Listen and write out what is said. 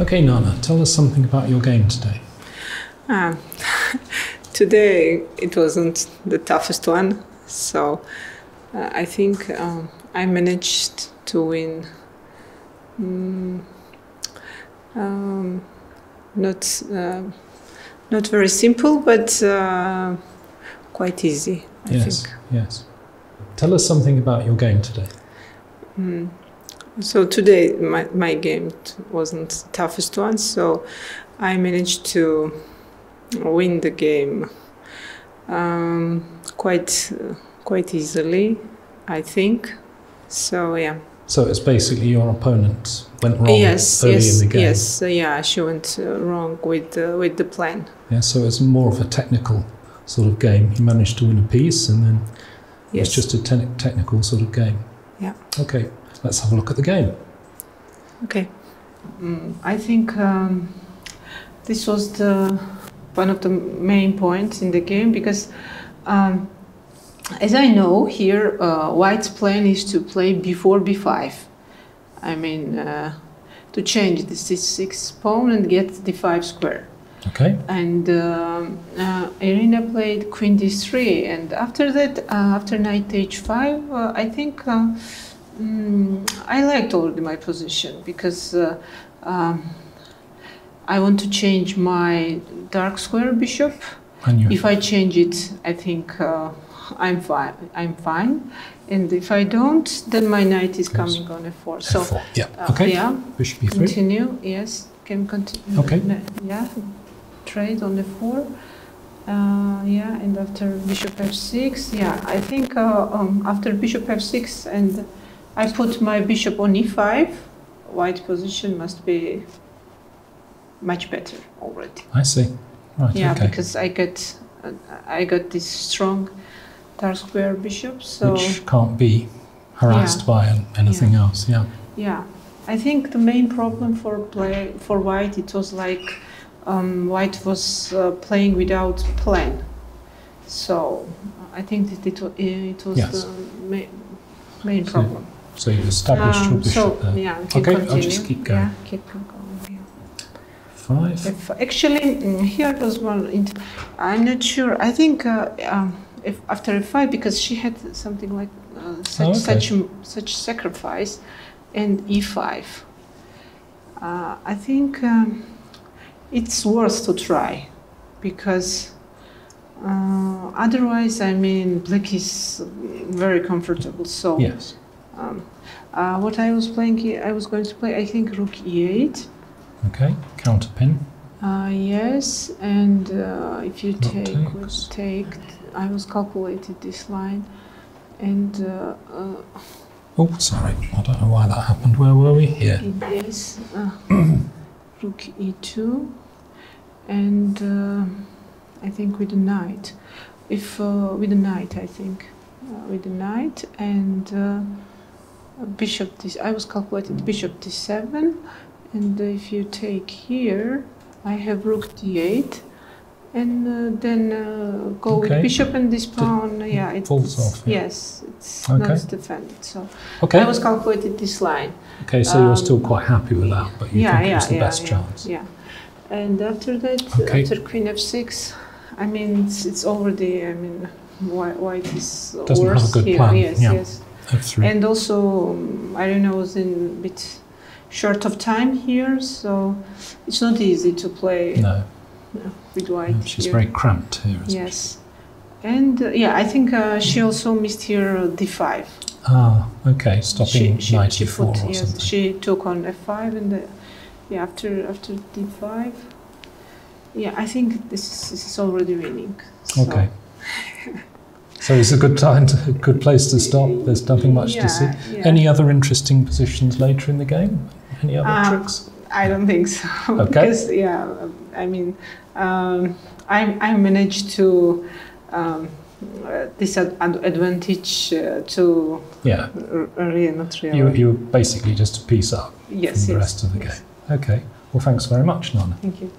Okay, Nana, tell us something about your game today. Ah, today it wasn't the toughest one, so uh, I think um, I managed to win. Mm, um, not uh, not very simple, but uh, quite easy. I yes, think. yes. Tell us something about your game today. Mm. So today my, my game t- wasn't the toughest one, so I managed to win the game um, quite uh, quite easily, I think. So yeah. So it's basically your opponent went wrong yes, early yes, in the game. yes. uh, yeah, she went uh, wrong with uh, with the plan. Yeah, so it's more of a technical sort of game. You managed to win a piece, and then Yes. it's just a te- technical sort of game. Yeah. Okay, let's have a look at the game. Okay. Mm, I think um, this was the one of the main points in the game because, um, as I know here, uh, White's plan is to play b4 b5. I mean, uh, to change the c6 pawn and get d5 square. Okay. And um, uh, Irina played queen d3, and after that, uh, after knight h5, uh, I think uh, mm, I liked already my position because uh, um, I want to change my dark square bishop. If I change it, I think uh, I'm fine. I'm fine, and if I don't, then my knight is Yes. coming on f4. So F4. Yeah. uh, Okay. yeah, Bishop e3. Continue, yes, can continue. Okay. Yeah, trade on the four. Uh, yeah, and after bishop f6, yeah, I think uh, um, after bishop f6 and I put my bishop on e5, white position must be much better already. I see. Right. Yeah, okay. because I get uh, I got this strong dark square bishop, so Which can't be harassed Yeah. by an- anything else. Yeah. Yeah, I think the main problem for play for White it was like um, White was uh, playing without plan. So I think that it, it was Yes. the main, main problem. So you've established your Um, bishop so there. yeah, Okay, I'll just keep going. Yeah, keep going. Yeah. Five. If actually mm, here was one. I'm not sure. I think uh, um, if after a fight because she had something like uh, such Oh, okay. such such sacrifice, and e5. Uh, I think um, it's worth to try, because uh, otherwise, I mean, black is very comfortable. So Yes. Um, uh, what I was playing, I was going to play. I think rook e8. Okay. Counterpin. Uh, yes, and uh, if you take take, I was calculated this line, and uh, uh, Oh, sorry. I don't know why that happened. Where were we? Here. it is uh, rook e2, and uh, I think with the knight, if uh, with the knight, I think uh, with the knight and uh, bishop this. I was calculated bishop d7, and if you take here, I have rook d8. And uh, then uh, go Okay. with bishop and this pawn. yeah, it falls it's- off, yeah. Yes, it's Okay. not defended. So Okay. I was calculated this line. Okay. So you're still um, quite happy with that, but you yeah, think yeah, it was the yeah, best yeah, chance. Yeah. And after that, Okay. after queen f6, I mean, it's, it's already, I mean, white, white is Doesn't have a worse good here. plan, Yes, yeah. yes. F3. And also, um, I don't know, I was in a bit short of time here, so it's not easy to play no. with white. no, She's here. very cramped here. Isn't Yes. And uh, yeah, I think uh, she also missed here uh, d5. Ah. Okay. Stopping she, she, knight she e4 put, or yes, something. she took on f5 and the, yeah, after after d5 yeah i think this is, this is already winning so, Okay. So it's a good time, to, a good place to stop. There's nothing much yeah, to see. yeah. Any other interesting positions later in the game? Any other Um, tricks? i don't think so Okay. because yeah i mean um, I, I managed to um, uh, disadvantage uh, to Yeah. really not really You, you were basically just a piece up yes from the yes, rest of the yes. game. Okay. Well, thanks very much, Nana. thank you